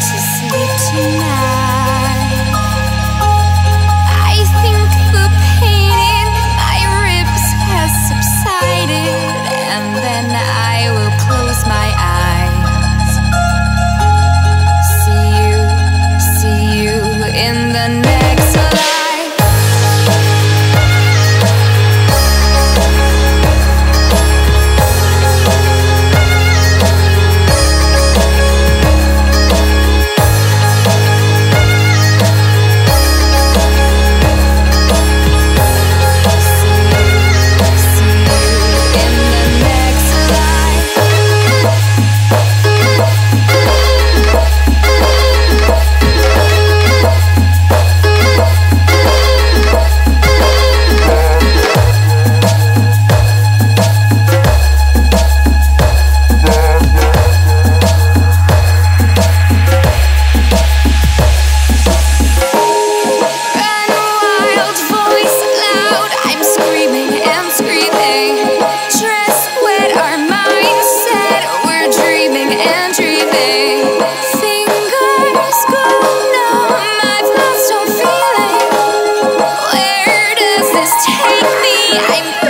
to sleep tonight. I'm